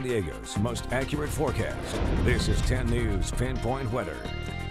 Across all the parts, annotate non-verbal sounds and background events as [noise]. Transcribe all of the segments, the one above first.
San Diego's most accurate forecast. This is 10 News Pinpoint Weather.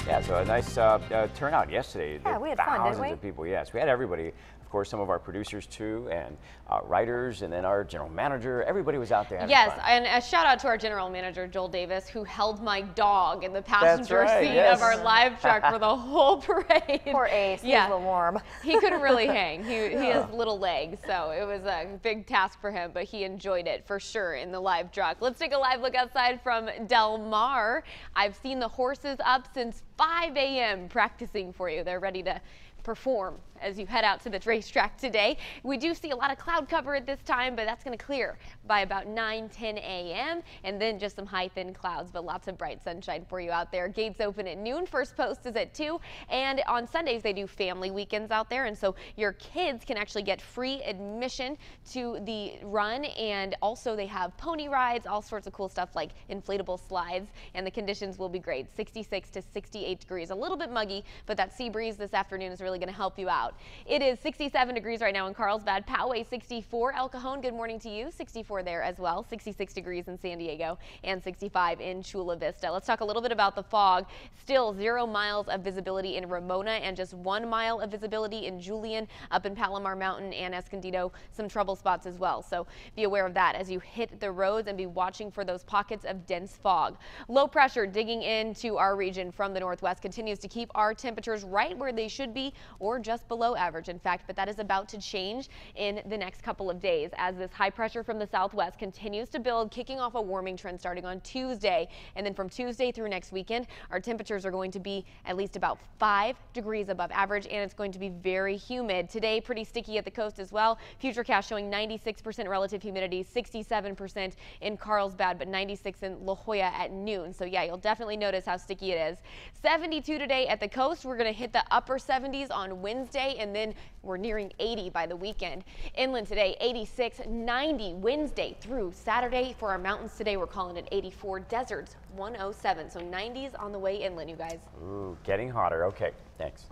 Yeah, so a nice uh, uh, turnout yesterday. Yeah, we had fun, Thousands didn't we? of people. Yes, we had everybody. Of course, some of our producers too, and uh, writers, and then our general manager. Everybody was out there. Yes, fun. and a shout out to our general manager, Joel Davis, who held my dog in the passenger right, seat yes. of our live truck for the whole [laughs] parade. Poor Ace, he's Yeah. a little warm. He couldn't really hang. He, he has [laughs] little legs, so it was a big task for him, but he enjoyed it for sure in the live truck. Let's take a live look outside from Del Mar. I've seen the horses up since 5 a.m. practicing for you. They're ready to perform as you head out to the racetrack today. We do see a lot of cloud cover at this time, but that's going to clear by about 9, 10 a.m. and then just some high thin clouds, but lots of bright sunshine for you out there. Gates open at noon. First post is at 2. And on Sundays, they do family weekends out there. And so your kids can actually get free admission to the run. And also, they have pony rides, all sorts of cool stuff like inflatable slides. And the conditions will be great 66 to 68 degrees. A little bit muggy, but that sea breeze this afternoon is really going to help you out. It is 67 degrees right now in Carlsbad, Poway 64, El Cajon, good morning to you, 64 there as well, 66 degrees in San Diego and 65 in Chula Vista. Let's talk a little bit about the fog. Still zero miles of visibility in Ramona and just one mile of visibility in Julian up in Palomar Mountain and Escondido, some trouble spots as well. So be aware of that as you hit the roads and be watching for those pockets of dense fog. Low pressure digging into our region from the northwest continues to keep our temperatures right where they should be or just below average, in fact, but that is about to change in the next couple of days as this high pressure from the southwest continues to build, kicking off a warming trend starting on Tuesday. And then from Tuesday through next weekend, our temperatures are going to be at least about five degrees above average, and it's going to be very humid. Today, pretty sticky at the coast as well. Futurecast showing 96% relative humidity, 67% in Carlsbad, but 96 in La Jolla at noon. So yeah, you'll definitely notice how sticky it is. 72 today at the coast. We're going to hit the upper 70s on Wednesday, and then we're nearing 80 by the weekend. Inland today, 86, 90 Wednesday through Saturday. For our mountains today, we're calling it 84. Deserts, 107. So 90s on the way inland, you guys. Ooh, getting hotter. Okay, thanks.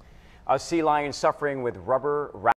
A sea lion suffering with rubber.